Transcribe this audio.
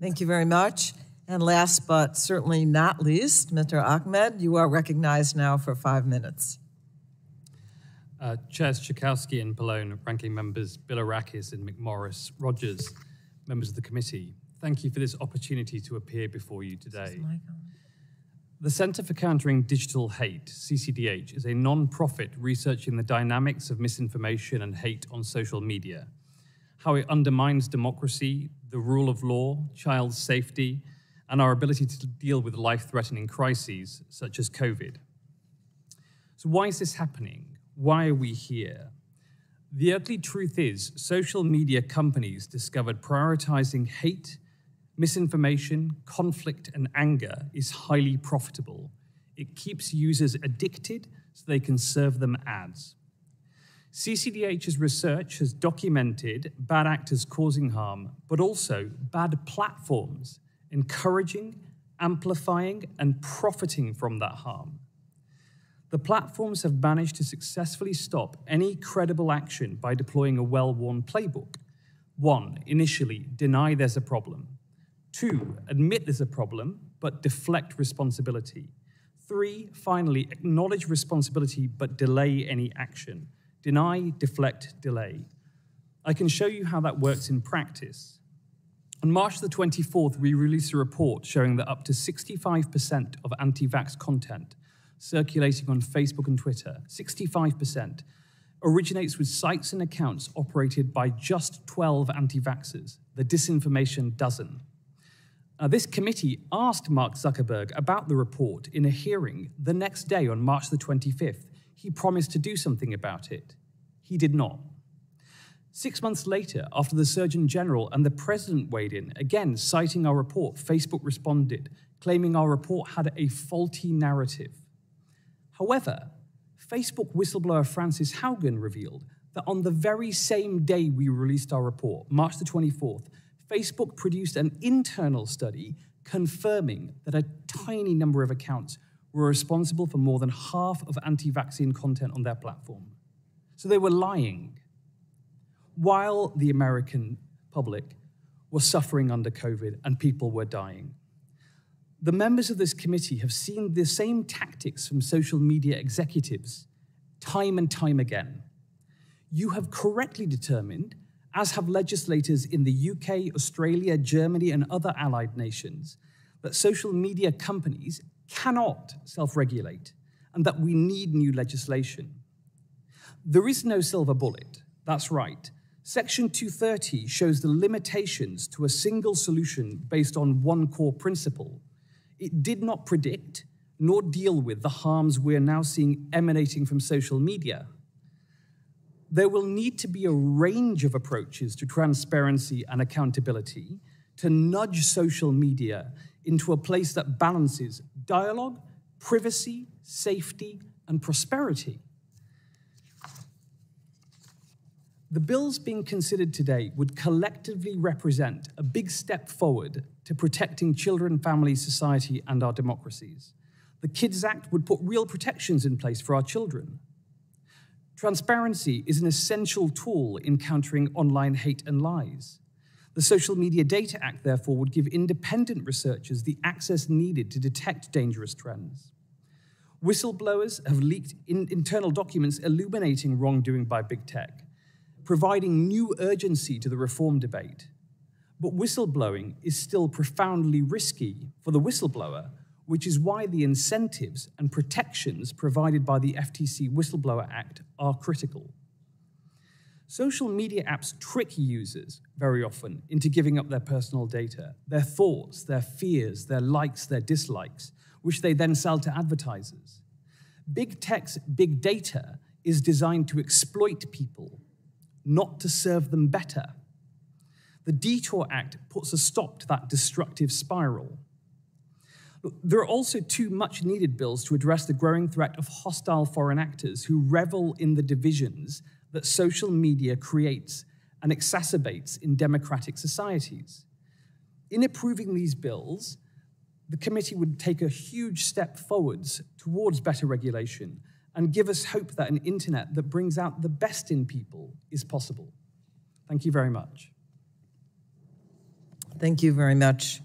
Thank you very much. And last but certainly not least, Mr. Ahmed, you are recognized now for five minutes. Uh, Chairs Schakowsky and Pallone, ranking members Bilirakis and McMorris, Rodgers, members of the committee, thank you for this opportunity to appear before you today. The Center for Countering Digital Hate, CCDH, is a non-profit researching the dynamics of misinformation and hate on social media, how it undermines democracy, the rule of law, child safety, and our ability to deal with life-threatening crises such as COVID. So why is this happening? Why are we here? The ugly truth is, social media companies discovered prioritizing hate, misinformation, conflict, and anger is highly profitable. It keeps users addicted so they can serve them ads. CCDH's research has documented bad actors causing harm, but also bad platforms encouraging, amplifying, and profiting from that harm the platforms have managed to successfully stop any credible action by deploying a well worn playbook. One, initially, deny there's a problem. Two, admit there's a problem, but deflect responsibility. Three, finally, acknowledge responsibility, but delay any action. Deny, deflect, delay. I can show you how that works in practice. On March the 24th, we released a report showing that up to 65% of anti vax content circulating on Facebook and Twitter, 65%, originates with sites and accounts operated by just 12 anti vaxxers, the disinformation dozen. Now, this committee asked Mark Zuckerberg about the report in a hearing the next day on March the 25th. He promised to do something about it. He did not. Six months later, after the Surgeon General and the President weighed in, again citing our report, Facebook responded, claiming our report had a faulty narrative. However, Facebook whistleblower Frances Haugen revealed that on the very same day we released our report, March the 24th, Facebook produced an internal study confirming that a tiny number of accounts were responsible for more than half of anti vaccine content on their platform. So they were lying while the American public was suffering under COVID and people were dying. The members of this committee have seen the same tactics from social media executives time and time again. You have correctly determined, as have legislators in the UK, Australia, Germany, and other allied nations, that social media companies cannot self regulate and that we need new legislation. There is no silver bullet, that's right. Section 230 shows the limitations to a single solution based on one core principle it did not predict nor deal with the harms we're now seeing emanating from social media. There will need to be a range of approaches to transparency and accountability to nudge social media into a place that balances dialogue, privacy, safety, and prosperity. The bills being considered today would collectively represent a big step forward to protecting children, families, society, and our democracies. The Kids Act would put real protections in place for our children. Transparency is an essential tool in countering online hate and lies. The Social Media Data Act, therefore, would give independent researchers the access needed to detect dangerous trends. Whistleblowers have leaked in internal documents illuminating wrongdoing by big tech providing new urgency to the reform debate. But whistleblowing is still profoundly risky for the whistleblower, which is why the incentives and protections provided by the FTC Whistleblower Act are critical. Social media apps trick users very often into giving up their personal data, their thoughts, their fears, their likes, their dislikes, which they then sell to advertisers. Big tech's big data is designed to exploit people not to serve them better. The Detour Act puts a stop to that destructive spiral. There are also two much needed bills to address the growing threat of hostile foreign actors who revel in the divisions that social media creates and exacerbates in democratic societies. In approving these bills, the committee would take a huge step forwards towards better regulation and give us hope that an internet that brings out the best in people is possible. Thank you very much. Thank you very much.